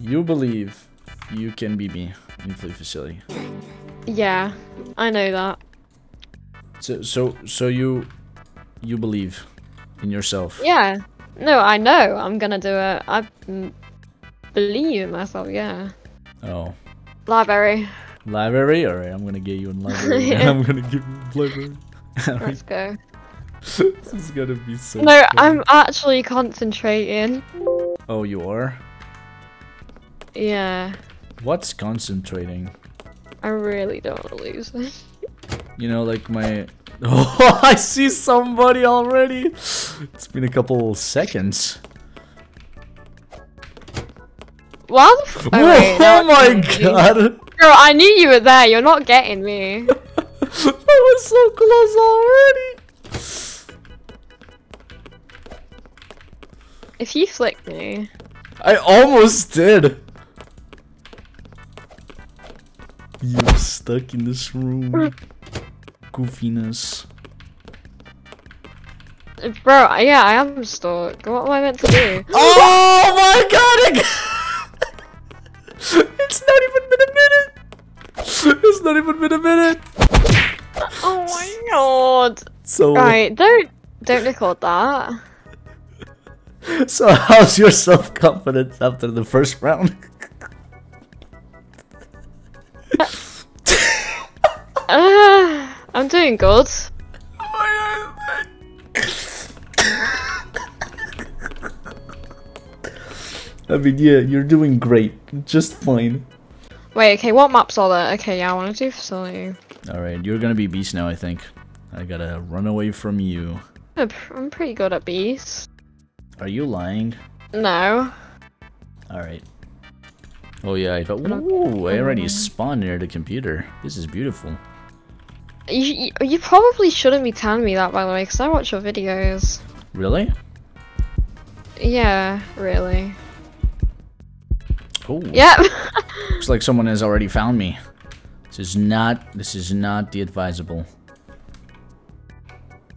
You believe you can beat me in Flee Facility. Yeah, I know that. So, so, so you, you believe in yourself. Yeah. No, I know I'm gonna do it. I believe in myself, yeah. Oh. Library. Library? Alright, I'm gonna get you in library. Yeah. I'm gonna give you library. Let's go. this is gonna be so No, fun. I'm actually concentrating. Oh, you are? Yeah. What's concentrating? I really don't want to lose. This. You know, like my... Oh, I see somebody already! It's been a couple seconds. what? the Whoa, oh, wait, oh no, my it's not you. god! Bro, I knew you were there. You're not getting me. I was so close already! If you flick me. I almost did! You're stuck in this room. Goofiness. Bro, yeah, I am stuck. What am I meant to do? Oh my god! it's not even been a minute! It's not even been a minute! Oh my god. So, Right, don't don't record that. so how's your self-confidence after the first round? Doing good. I mean, yeah, you're doing great. Just fine. Wait, okay, what maps are there? Okay, yeah, I want to do facility. Alright, you're gonna be beast now, I think. I gotta run away from you. I'm I'm pretty good at beasts. Are you lying? No. Alright. Oh yeah, I thought- Ooh, I already spawned near the computer. This is beautiful. You, you, probably shouldn't be telling me that, by the way, because I watch your videos. Really? Yeah, really. Oh, Yep. looks like someone has already found me. This is not, this is not the advisable.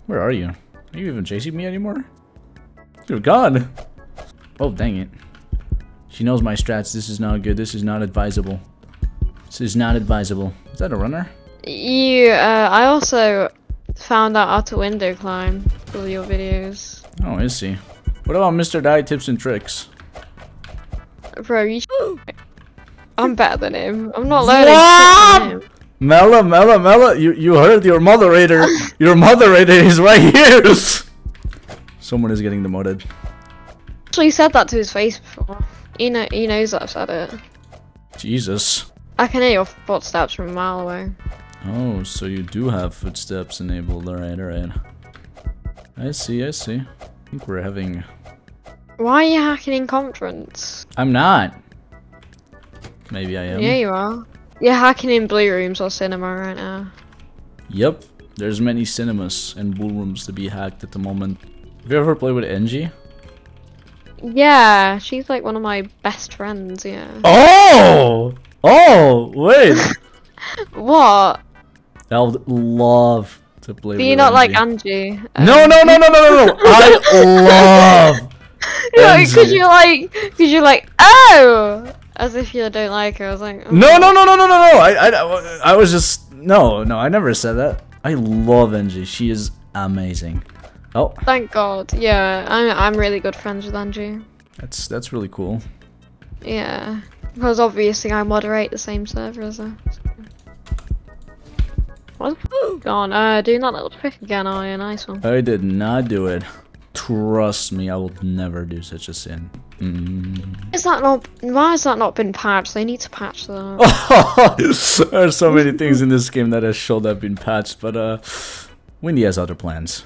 Where are you? Are you even chasing me anymore? You're gone. Oh, dang it. She knows my strats. This is not good. This is not advisable. This is not advisable. Is that a runner? You, uh, I also found out how to window climb through your videos. Oh, I see. What about Mr. Die Tips and Tricks? Bro, you. I'm better than him. I'm not learning shit What? from him. Mela, Mela, Mela, you, you heard your moderator. your moderator is right here. Someone is getting demoted. Actually said that to his face before. He, know, he knows that I've said it. Jesus. I can hear your footsteps from a mile away. Oh, so you do have footsteps enabled. Alright, alright. I see, I see. I think we're having... Why are you hacking in conference? I'm not. Maybe I am. Yeah, you are. You're hacking in blue rooms or cinema right now. Yep. There's many cinemas and blue ballrooms to be hacked at the moment. Have you ever played with Angie? Yeah, she's like one of my best friends, yeah. Oh! Oh, wait! What? I would love to play Do with you not like Angie. No, no, no, no, no, no, no! I love Because you're like, because you're like, oh! As if you don't like her. I was like, oh. No, no, oh. no, no, no, no, no! I, I, I was just no, no. I never said that. I love Angie. She is amazing. Oh, Thank God. Yeah, I'm, I'm really good friends with Angie. that's that's really cool. Yeah. Because obviously I moderate the same server as her. What the f- on? Uh, doing that little trick again, are you? Nice one. I did not do it. Trust me, I will never do such a sin. Mm. Is that not? Why has that not been patched? They need to patch that. There's so many things in this game that has should have been patched, but uh, Windy has other plans.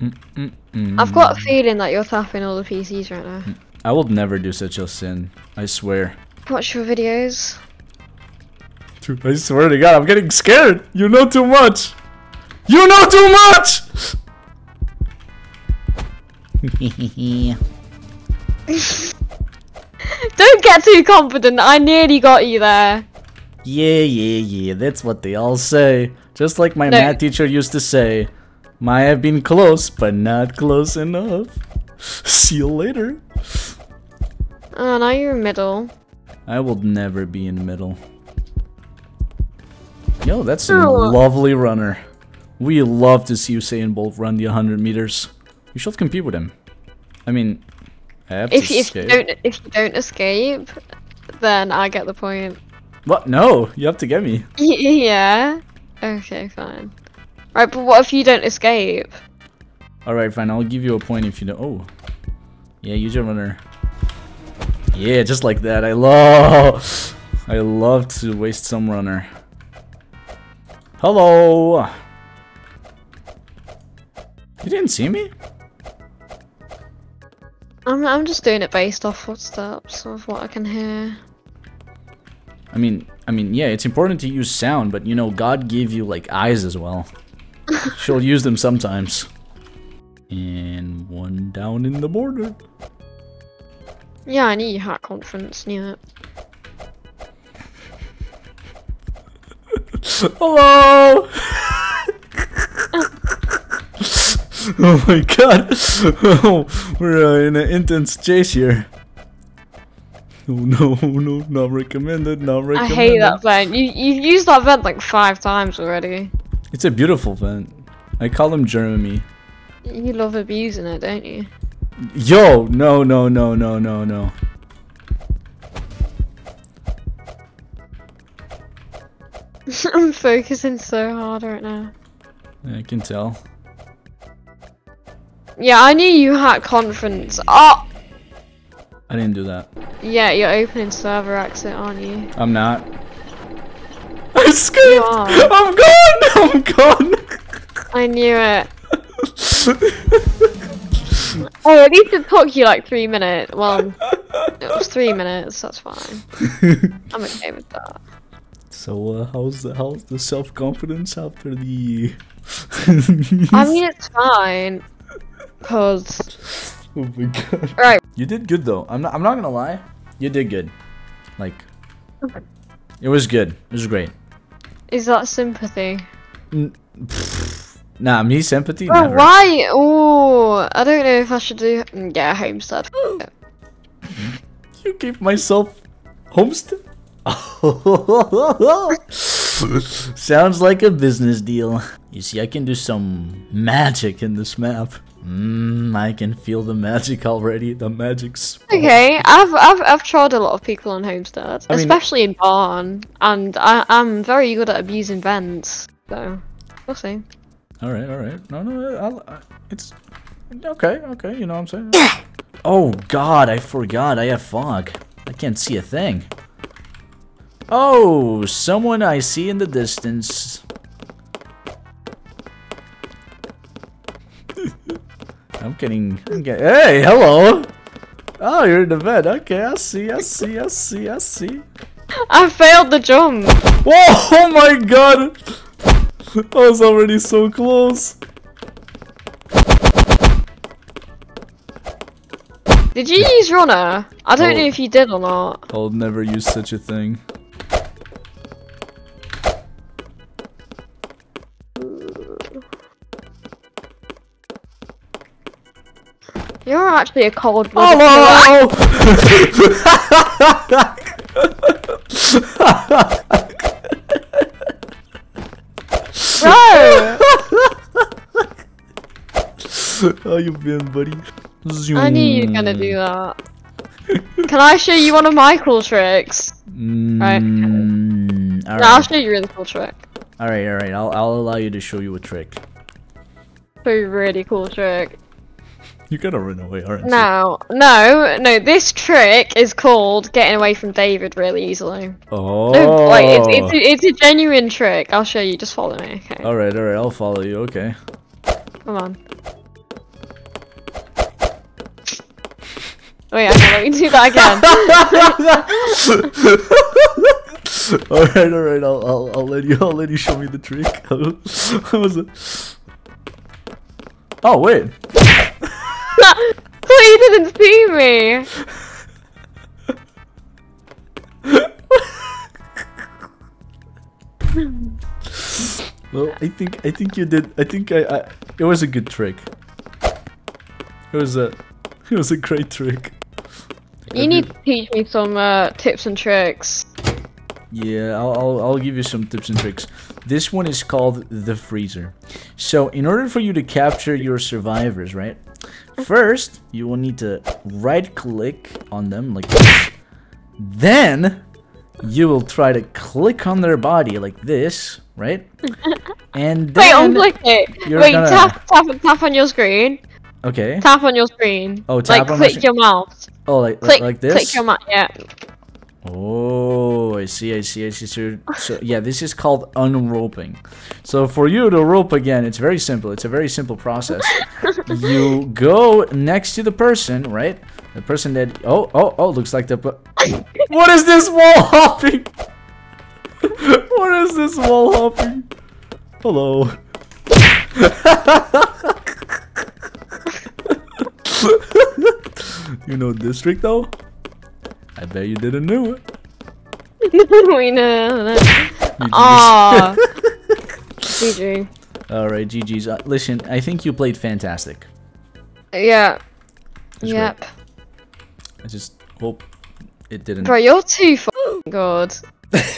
Mm, mm, mm. I've got a feeling that you're tapping all the PCs right now. I will never do such a sin. I swear. Watch your videos. Dude, I swear to God, I'm getting scared. You know too much. You know too much. Don't get too confident. I nearly got you there. yeah, yeah, yeah. That's what they all say. Just like my No. math teacher used to say, "Might have been close, but not close enough." See you later. Oh, now you're middle. I will never be in the middle. Yo, that's a lovely runner. We love to see Usain Bolt run the 100 meters. You should compete with him. I mean, I If if you don't if you don't escape, then I get the point. What? No, you have to get me. yeah. Okay, fine. Right, but what if you don't escape? All right, fine. I'll give you a point if you don't. Oh, yeah, use your runner. Yeah, just like that. I love, I love to waste some runner. Hello. You didn't see me? I'm I'm just doing it based off footsteps of what I can hear. I mean, I mean, yeah, it's important to use sound, but you know, God gave you like eyes as well. She'll use them sometimes. And one down in the border. Yeah, I need had confidence, knew it. Hello! oh my god! Oh, we're uh, in an intense chase here. Oh no, no, not recommended, not recommended. I hate that vent. You you've used that vent like five times already. It's a beautiful vent. I call him Jeremy. You love abusing it, don't you? Yo, no, no, no, no, no, no. I'm focusing so hard right now. I can tell. Yeah, I knew you had confidence. Oh! I didn't do that. Yeah, you're opening server exit, aren't you? I'm not. I escaped! I'm gone! I'm gone! I knew it. Oh, at least it took you like three minutes. Well, it was three minutes. That's fine. I'm okay with that. so, uh, how's the how's the self confidence after the? I mean, it's fine. Cause oh my god! right, You did good though. I'm not. I'm not gonna lie. You did good. Like, it was good. It was great. is that sympathy? Nah, me sympathy. Oh, never. why? Oh, I don't know if I should do. mm, Yeah, homestead. You gave myself homestead. Sounds like a business deal. You see, I can do some magic in this map. Mmm, I can feel the magic already. The magic's. Okay, I've I've I've tried a lot of people on homestead, I mean- especially in barn, and I I'm very good at abusing vents. So we'll see. All right, all right. No, no, I'll, I, it's okay, okay. You know what I'm saying? oh God, I forgot. I have fog. I can't see a thing. Oh, someone I see in the distance. I'm getting. I'm getting. Hey, hello. Oh, you're in the bed. Okay, I see. I see. I see. I see. I failed the jump. Whoa! Oh my God! I was already so close. Did you use runner? I don't know Oh. if you did or not. I'll never use such a thing. You're actually a cold oh, blooded Hello! How you been, buddy? I knew you were gonna do that. Can I show you one of my cool tricks? Right. Mm, all No, I'll show you a really cool trick. All right, all right. I'll I'll allow you to show you a trick. A really cool trick. You gotta run away, aren't you? No, no, no. This trick is called getting away from David really easily. Oh. No, like it's it's a, it's a genuine trick. I'll show you. Just follow me. Okay. All right, all right. I'll follow you. Okay. Come on. Wait, okay, let me do that again. all right, all right. I'll, I'll I'll let you I'll let you show me the trick. How was it? Oh wait. so you didn't see me. Well, I think I think you did. I think I, I it was a good trick. It was a it was a great trick. You need to teach me some uh, tips and tricks. Yeah, I'll, I'll, I'll give you some tips and tricks. This one is called the freezer. So, in order for you to capture your survivors, right? First, you will need to right click on them like this. Then, you will try to click on their body like this, right? And then Wait, unblock it. Wait, gonna- tap, tap, tap on your screen. Okay. Tap on your screen. Oh, like tap on my click your mouse. Oh, like, Click, like this? click your mouse. Yeah. Oh, I see, I see, I see. So, so, yeah, this is called unroping. So for you to rope again, it's very simple. It's a very simple process. you go next to the person, right? The person that oh oh oh looks like the. what is this wall hopping? what is this wall hopping? Hello. You know district though? I bet you didn't know it. we know. Aww. GG. All right, GG's. Uh, listen, I think you played fantastic. Yeah. That's yep. great. I just hope it didn't. Bro, you're too f***ing good.